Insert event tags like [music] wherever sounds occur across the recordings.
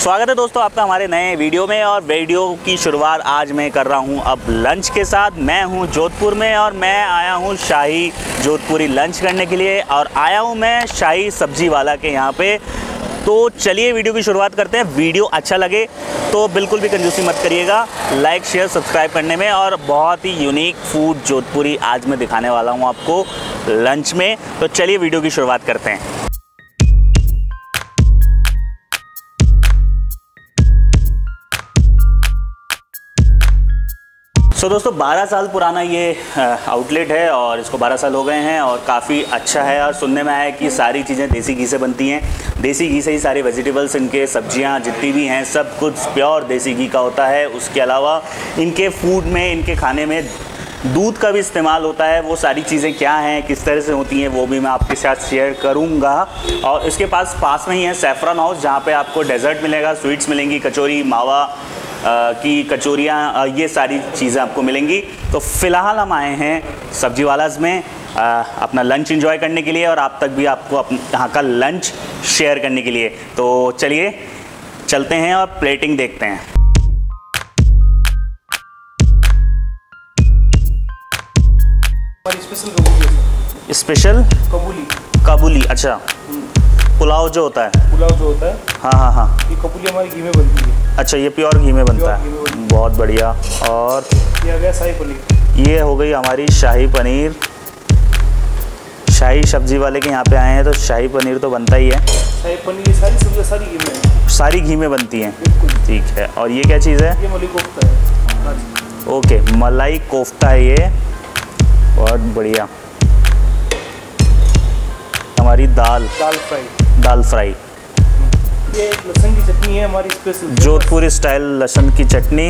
स्वागत है दोस्तों आपका हमारे नए वीडियो में और वीडियो की शुरुआत आज मैं कर रहा हूँ अब लंच के साथ। मैं हूँ जोधपुर में और मैं आया हूँ शाही जोधपुरी लंच करने के लिए और आया हूँ मैं शाही सब्ज़ी वाला के यहाँ पे। तो चलिए वीडियो की शुरुआत करते हैं। वीडियो अच्छा लगे तो बिल्कुल भी कंजूसी मत करिएगा। लाइक, शेयर, सब्सक्राइब करने में और बहुत ही यूनिक फ़ूड जोधपुरी आज मैं दिखाने वाला हूँ आपको लंच में। तो चलिए वीडियो की शुरुआत करते हैं। सो so, दोस्तों 12 साल पुराना ये आउटलेट है और इसको 12 साल हो गए हैं और काफ़ी अच्छा है और सुनने में आया है कि सारी चीज़ें देसी घी से बनती हैं। देसी घी से ही सारे वेजिटेबल्स इनके सब्ज़ियाँ जितनी भी हैं सब कुछ प्योर देसी घी का होता है। उसके अलावा इनके फ़ूड में इनके खाने में दूध का भी इस्तेमाल होता है। वो सारी चीज़ें क्या हैं किस तरह से होती हैं वो भी मैं आपके साथ शेयर करूँगा। और इसके पास पास में ही है सैफरन हाउस जहाँ पे आपको डेजर्ट मिलेगा स्वीट्स मिलेंगी कचौरी मावा की कचौरियाँ ये सारी चीज़ें आपको मिलेंगी। तो फ़िलहाल हम आए हैं सब्ज़ी वालाज में आ, अपना लंच एंजॉय करने के लिए और आप तक भी आपको अपने यहाँ का लंच शेयर करने के लिए। तो चलिए चलते हैं और प्लेटिंग देखते हैं। स्पेशल कबूली कबूली। अच्छा। पुलाव जो होता है। पुलाव जो होता है। हाँ हाँ हाँ। ये कबूली हमारी घी में बनती है। अच्छा ये प्योर घी में बनता है। बहुत बढ़िया। और ये गया शाही पनीर। ये हो गई हमारी शाही पनीर। शाही सब्ज़ी वाले के यहाँ पे आए हैं तो शाही पनीर तो बनता ही है। शाही पनीर सारी सब्ज़ियाँ सारी घी में सारी घी में बनती हैं। ठीक है। और ये क्या चीज़ है? ये मली कोफ्ता है। हाँ ओके मलाई कोफ्ता है ये। बहुत बढ़िया। हमारी दाल। दाल फ्राई। दाल फ्राई। ये लहसुन की चटनी है हमारी स्पेशल जोधपुर स्टाइल लहसुन की चटनी।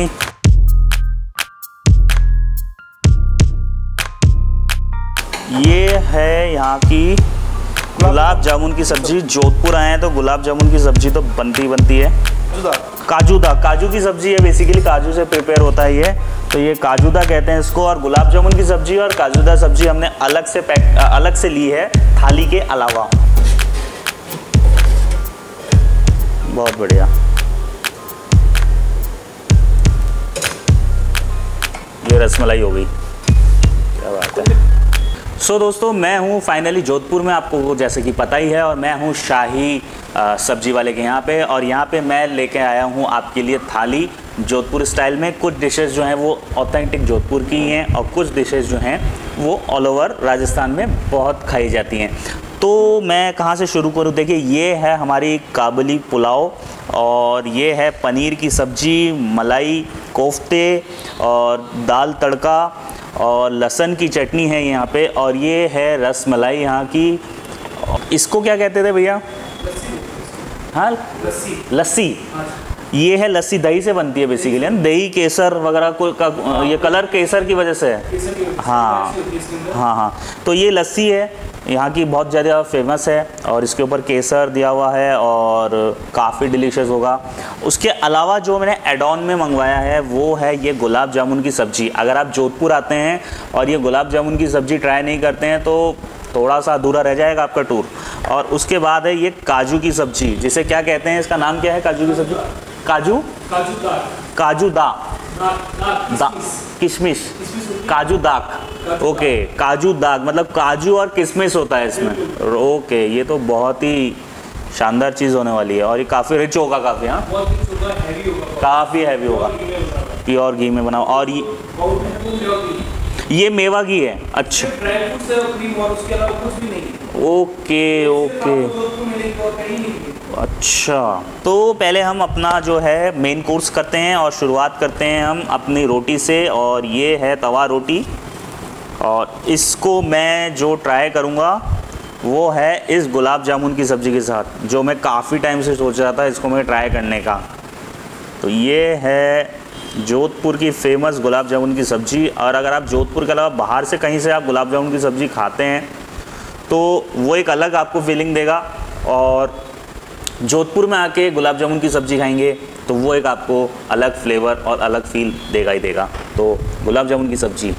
ये है यहाँ की गुलाब जामुन की सब्ज़ी। जोधपुर आए हैं तो गुलाब जामुन की सब्ज़ी तो बनती ही बनती है। काजूदा। काजू की सब्ज़ी है बेसिकली काजू से प्रिपेयर होता है ये तो ये काजूदा कहते हैं इसको और गुलाब जामुन की सब्ज़ी और काजूदा सब्ज़ी हमने अलग से पैक अलग से ली है थाली के अलावा। बहुत बढ़िया। ये रसमलाई हो गई। क्या बात है। सो so, दोस्तों मैं हूँ फाइनली जोधपुर में आपको जैसे कि पता ही है और मैं हूँ शाही सब्ज़ी वाले के यहाँ पे और यहाँ पे मैं लेके आया हूँ आपके लिए थाली जोधपुर स्टाइल में। कुछ डिशेस जो हैं वो ऑथेंटिक जोधपुर की हैं और कुछ डिशेस जो हैं वो ऑल ओवर राजस्थान में बहुत खाई जाती हैं। तो मैं कहाँ से शुरू करूँ? देखिए ये है हमारी काबली पुलाव और ये है पनीर की सब्ज़ी मलाई कोफ्ते और दाल तड़का और लहसन की चटनी है यहाँ पे और ये है रस मलाई यहाँ की। इसको क्या कहते थे भैया? हाँ? लस्सी। लस्सी। ये है लस्सी, दही से बनती है बेसिकली है दही, केसर वगैरह को का, ये कलर केसर की वजह से है। हाँ हाँ हाँ। तो ये लस्सी है, यहाँ की बहुत ज़्यादा फ़ेमस है, और इसके ऊपर केसर दिया हुआ है, और काफ़ी डिलीशियस होगा। उसके अलावा जो मैंने एडॉन में मंगवाया है, वो है ये गुलाब जामुन की सब्ज़ी। अगर आप जोधपुर आते हैं, और ये गुलाब जामुन की सब्ज़ी ट्राई नहीं करते हैं तो थोड़ा सा अधूरा रह जाएगा आपका टूर और उसके बाद है ये काजू की सब्ज़ी, जिसे क्या कहते हैं, इसका नाम क्या है, काजू की सब्ज़ी? काजू? काजू दा दा किशमिश। काजू दाग। ओके काजू दाग। मतलब काजू और किशमिश होता है इसमें। ओके ये तो बहुत ही शानदार चीज़ होने वाली है। और ये काफ़ी रिच होगा काफ़ी हाँ? काफ़ी हैवी होगा। प्योर घी में बना हुआ। और ये घी। ये मेवा घी है। अच्छा। Okay okay. अच्छा। तो पहले हम अपना जो है मेन कोर्स करते हैं और शुरुआत करते हैं हम अपनी रोटी से और ये है तवा रोटी। और इसको मैं जो ट्राई करूँगा, वो है इस गुलाब जामुन की सब्ज़ी के साथ, जो मैं काफ़ी टाइम से सोच रहा था इसको मैं ट्राई करने का। तो ये है जोधपुर की फ़ेमस गुलाब जामुन की सब्ज़ी। और अगर आप जोधपुर के अलावा बाहर से कहीं से आप गुलाब जामुन की सब्ज़ी खाते हैं तो वो एक अलग आपको फीलिंग देगा। और जोधपुर में आके गुलाब जामुन की सब्ज़ी खाएँगे तो वो एक आपको अलग फ्लेवर और अलग फील देगा ही देगा। तो गुलाब जामुन की सब्ज़ी।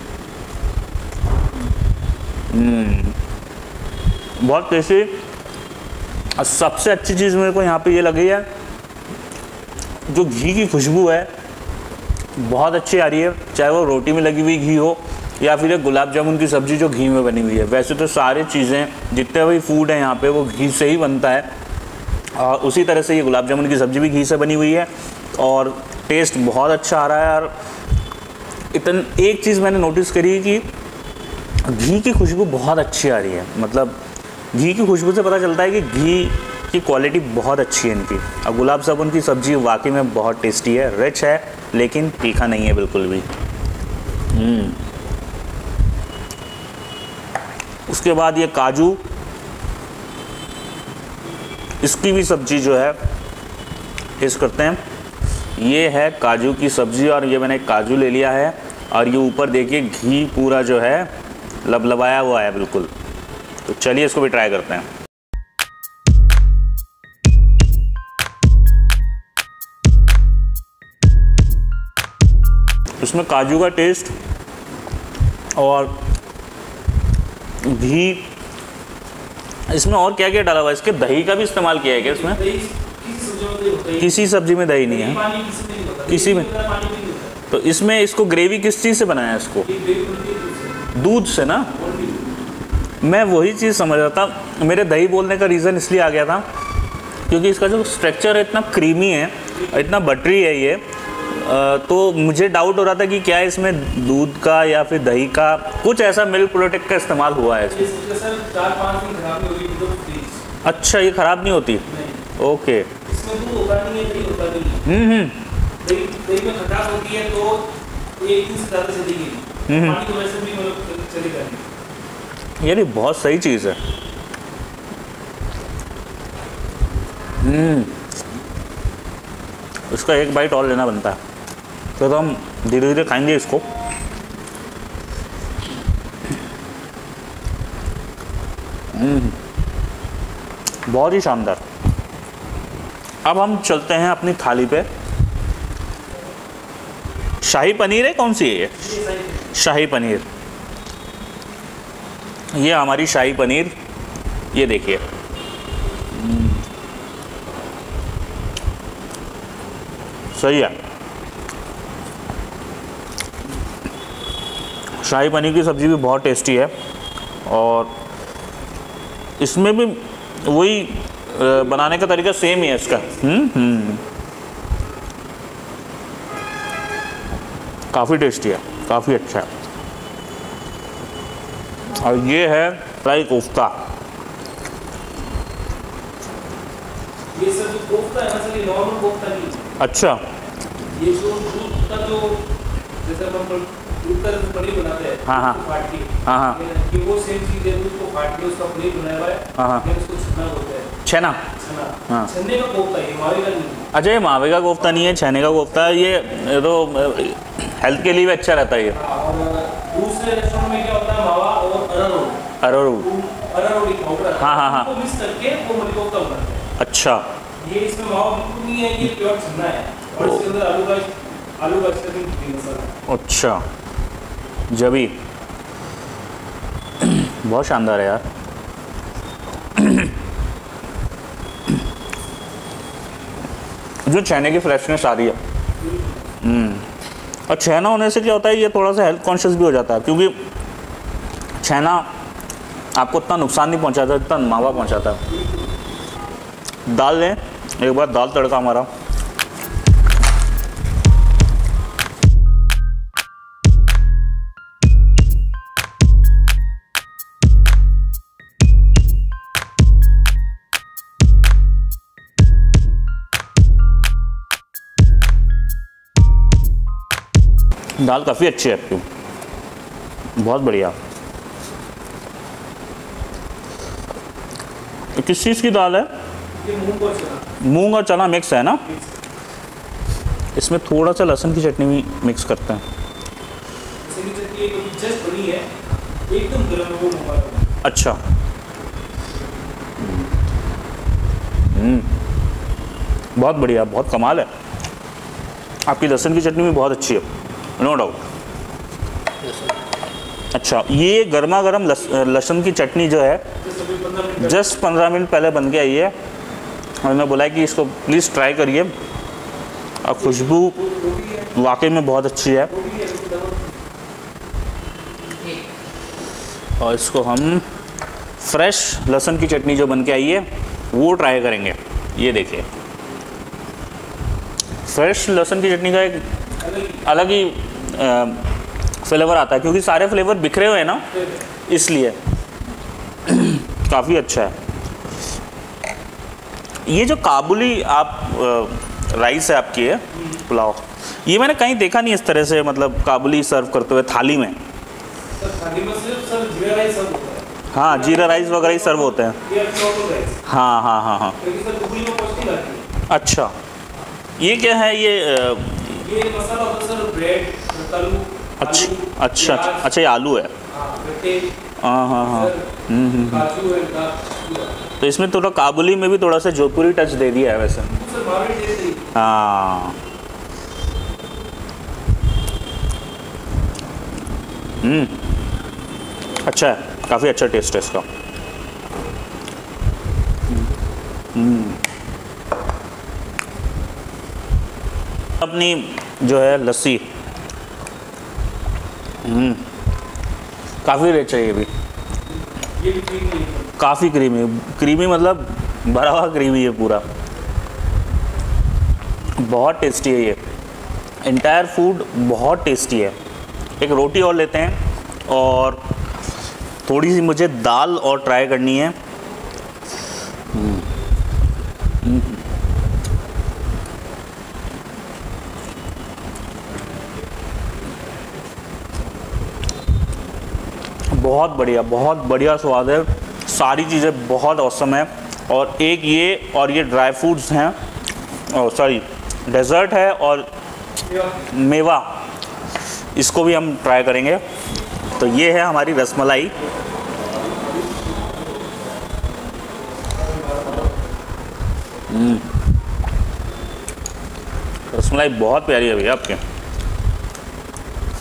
बहुत टेस्टी और सबसे अच्छी चीज़ मेरे को यहाँ पे ये लगी है, जो घी की खुशबू है, बहुत अच्छी आ रही है। चाहे वो रोटी में लगी हुई घी हो, या फिर गुलाब जामुन की सब्ज़ी जो घी में बनी हुई है। वैसे तो सारी चीज़ें, जितने भी फ़ूड हैं यहाँ पे, वो घी से ही बनता है। और उसी तरह से ये गुलाब जामुन की सब्ज़ी भी घी से बनी हुई है और टेस्ट बहुत अच्छा आ रहा है और इतन, एक चीज़ मैंने नोटिस करी कि घी की खुशबू बहुत अच्छी आ रही है। मतलब घी की खुशबू से पता चलता है कि घी की क्वालिटी बहुत अच्छी है इनकी। और गुलाब जामुन की सब्ज़ी वाकई में बहुत टेस्टी है रिच है, लेकिन तीखा नहीं है बिल्कुल भी। हम्म। उसके बाद ये काजू इसकी भी सब्ज़ी जो है टेस्ट करते हैं। ये है काजू की सब्ज़ी और ये मैंने काजू ले लिया है और ये ऊपर देखिए, घी पूरा जो है, लबलबाया हुआ है बिल्कुल। तो चलिए इसको भी ट्राई करते हैं। इसमें काजू का टेस्ट और घी इसमें और क्या क्या डाला हुआ है? इसके दही का भी इस्तेमाल किया है क्या इसमें? किसी सब्ज़ी में दही नहीं है। किसी में तो इसमें इसको ग्रेवी किस चीज़ से बनाया है इसको? दूध से। ना? मैं वही चीज़ समझ रहा था। मेरे दही बोलने का रीज़न इसलिए आ गया था क्योंकि इसका जो स्ट्रक्चर है इतना क्रीमी है इतना बटरी है ये। तो मुझे डाउट हो रहा था कि क्या इसमें दूध का या फिर दही का कुछ ऐसा मिल्क प्रोडक्ट का इस्तेमाल हुआ है इसमें? अच्छा ये ख़राब नहीं होती? ओके। हम्म हम्म। हम्म बहुत सही चीज़ है। हम्म। इसका एक बाइट और लेना बनता है। तो, हम धीरे धीरे खाएँगे इसको बहुत ही शानदार अब हम चलते हैं अपनी थाली पे शाही पनीर है कौन सी है ये शाही पनीर ये हमारी शाही पनीर ये देखिए सही है शाही पनीर की सब्ज़ी भी बहुत टेस्टी है और इसमें भी वही बनाने का तरीका सेम ही है इसका। हम्म हम्म। काफ़ी टेस्टी है काफ़ी अच्छा है। और ये है फ्राई कोफ्ता। ये सर जो कोफ्ता है ना सर ये नॉर्मल कोफ्ता नहीं अच्छा। ये जो जो जैसे हम हाँ। हाँ हाँ। हाँ वो सेम चीज़ है उसको काट के उसका पनीर बनाया हुआ है हाँ हाँ। उसको छना छेना हाँ। का कोफ्ता मावे का नहीं अच्छा ये मावे का कोफ्ता नहीं है छेने का कोफ्ता ये तो हेल्थ के लिए भी अच्छा रहता है ये। हाँ, दूसरे रेस्टोरेंट में क्या होता है मावा और अरारोट। अरारोट। अरारोट पाउडर हाँ हाँ हाँ। मिक्स करके वो कोफ्ता बनाते हैं। अच्छा। ये इसमें मावा बिल्कुल नहीं है ये प्योर छन्ना है। और इसके अंदर आलू का आलू का अच्छा। जबी बहुत शानदार है यार। जो छेने की फ्रेशनेस आ रही है। हम्म। और छेना होने से क्या होता है, ये थोड़ा सा हेल्थ कॉन्शियस भी हो जाता है, क्योंकि छेना आपको उतना नुकसान नहीं पहुंचाता जितना मावा पहुंचाता है। दाल लें, एक बार दाल तड़का हमारा। दाल काफ़ी अच्छी है आपकी। बहुत बढ़िया। किस चीज़ की दाल है? मूंग और चना। मिक्स है ना? इसमें थोड़ा सा लहसुन की चटनी भी मिक्स करते हैं। अच्छा। हम्म। बहुत बढ़िया बहुत कमाल है। आपकी लहसुन की चटनी भी बहुत अच्छी है। नो डाउट अच्छा ये गर्मा गर्म लहसुन की चटनी जो है जस्ट पंद्रह मिनट पहले बन के आई है। और मैं बोला कि इसको प्लीज़ ट्राई करिए। और खुशबू वाकई में बहुत अच्छी है। और इसको हम फ्रेश लहसुन की चटनी जो बन के आई है, वो ट्राई करेंगे। ये देखिए। फ्रेश लहसुन की चटनी का एक अलग ही फ्लेवर आता है क्योंकि सारे फ्लेवर बिखरे हुए हैं ना इसलिए। [clears throat] काफ़ी अच्छा है। ये जो काबुली आप राइस है आपकी है पुलाव ये मैंने कहीं देखा नहीं इस तरह से मतलब काबुली सर्व करते हुए थाली में। सर थाली में सिर्फ़ सर जीरा राइस सब होता है। हाँ जीरा राइस वगैरह ही सर्व होते हैं। राइस हाँ। हाँ हाँ हाँ अच्छा। ये क्या है ये ये मसाला ब्रेड अच्छा अच्छा अच्छा ये आलू है। हाँ हाँ हाँ हाँ। सर काजू है का पूरा तो इसमें थोड़ा काबुली में भी थोड़ा सा जोधपुरी टच दे दिया है वैसे। है। हम्म। अच्छा है काफ़ी अच्छा टेस्ट है इसका। हम्म। अपनी जो है लस्सी हम्म काफ़ी रिच है ये भी। काफ़ी क्रीमी क्रीमी मतलब भरा हुआ क्रीमी है पूरा। बहुत टेस्टी है ये। इंटायर फ़ूड बहुत टेस्टी है। एक रोटी और लेते हैं और थोड़ी सी मुझे दाल और ट्राई करनी है। बहुत बढ़िया बहुत बढ़िया स्वाद है। सारी चीज़ें बहुत औसम है। और एक ये और ये ड्राई फ्रूट्स हैं। सॉरी डेजर्ट है और मेवा। इसको भी हम ट्राई करेंगे। तो ये है हमारी रसमलाई। हम्म। रसमलाई बहुत प्यारी है भैया आपके।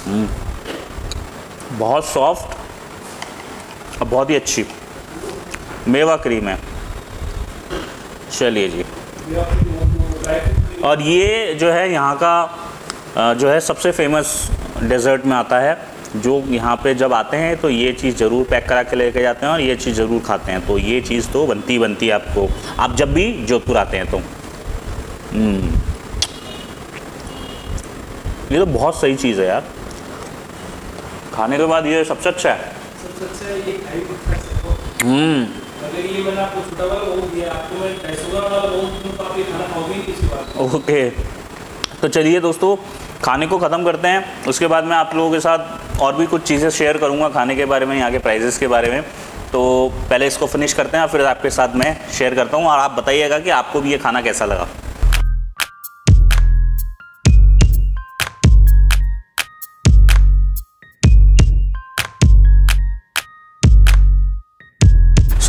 हम्म। बहुत सॉफ्ट और बहुत ही अच्छी। मेवा क्रीम है। चलिए जी। और ये जो है यहाँ का जो है सबसे फ़ेमस डेजर्ट में आता है। जो यहाँ पे जब आते हैं तो ये चीज़ ज़रूर पैक करा के लेके जाते हैं और ये चीज़ ज़रूर खाते हैं। तो ये चीज़ तो बनती बनती है आपको। आप जब भी जोधपुर आते हैं तो। हम्म। ये तो बहुत सही चीज़ है यार। खाने के बाद ये सबसे अच्छा है। हम्म। ओके। तो चलिए दोस्तों, खाने को ख़त्म करते हैं। उसके बाद मैं आप लोगों के साथ और भी कुछ चीज़ें शेयर करूँगा खाने के बारे में, यहाँ के प्राइजेस के बारे में। तो पहले इसको फिनिश करते हैं और फिर आपके साथ मैं शेयर करता हूँ। और आप बताइएगा कि आपको भी ये खाना कैसा लगा।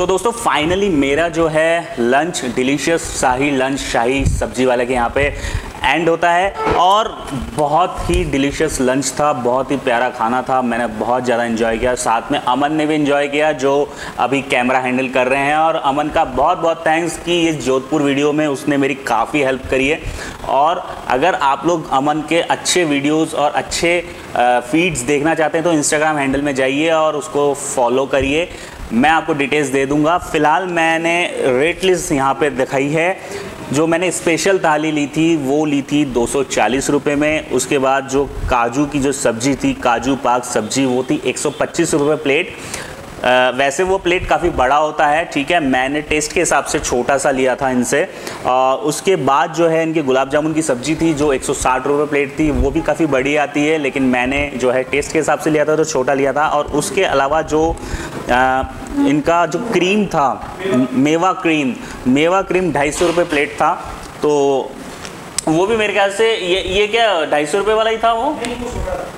सो so, दोस्तों फाइनली मेरा जो है लंच डिलीशियस शाही लंच शाही सब्ज़ी वाले के यहाँ पे एंड होता है। और बहुत ही डिलीशियस लंच था बहुत ही प्यारा खाना था। मैंने बहुत ज़्यादा इन्जॉय किया। साथ में अमन ने भी इन्जॉय किया जो अभी कैमरा हैंडल कर रहे हैं। और अमन का बहुत बहुत थैंक्स कि इस जोधपुर वीडियो में उसने मेरी काफ़ी हेल्प करी है। और अगर आप लोग अमन के अच्छे वीडियोस और अच्छे फीड्स देखना चाहते हैं तो इंस्टाग्राम हैंडल में जाइए और उसको फॉलो करिए। मैं आपको डिटेल्स दे दूँगा। फ़िलहाल मैंने रेट लिस्ट यहाँ पे दिखाई है। जो मैंने स्पेशल थाली ली थी, वो ली थी दो सौ में। उसके बाद जो काजू की जो सब्ज़ी थी, काजू पाक सब्ज़ी, वो थी एक सौ प्लेट अ, वैसे वो प्लेट काफ़ी बड़ा होता है ठीक है? मैंने टेस्ट के हिसाब से छोटा सा लिया था इनसे। अ, उसके बाद जो है इनके गुलाब जामुन की सब्ज़ी थी जो एक सौ प्लेट थी वो भी काफ़ी बड़ी आती है लेकिन मैंने जो है टेस्ट के हिसाब से लिया था तो छोटा लिया था। और उसके अलावा जो अ, इनका जो क्रीम था मेवा क्रीम मेवा क्रीम ढाई सौ प्लेट था तो वो भी मेरे ख्याल से ये ये क्या, ढाई सौ रुपये वाला ही था वो?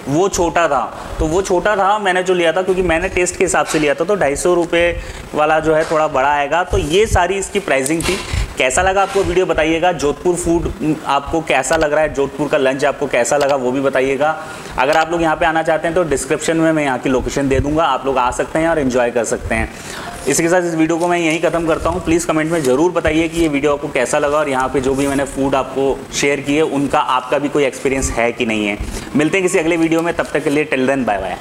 वो छोटा था। तो वो छोटा था, मैंने जो लिया था, क्योंकि मैंने टेस्ट के हिसाब से लिया था तो ढाई सौ रुपये वाला जो है थोड़ा बड़ा आएगा। तो ये सारी इसकी प्राइसिंग थी। कैसा लगा आपको वीडियो, बताइएगा। जोधपुर फ़ूड आपको कैसा लग रहा है? जोधपुर का लंच आपको कैसा लगा, वो भी बताइएगा। अगर आप लोग यहाँ पे आना चाहते हैं तो डिस्क्रिप्शन में मैं यहाँ की लोकेशन दे दूँगा। आप लोग आ सकते हैं और इन्जॉय कर सकते हैं। इसी के साथ इस वीडियो को मैं यहीं ख़त्म करता हूँ। प्लीज़ कमेंट में ज़रूर बताइए कि ये वीडियो आपको कैसा लगा और यहाँ पे जो भी मैंने फ़ूड आपको शेयर किए, उनका आपका भी कोई एक्सपीरियंस है कि नहीं है। मिलते हैं किसी अगले वीडियो में, तब तक के लिए टिल देन बाय बाय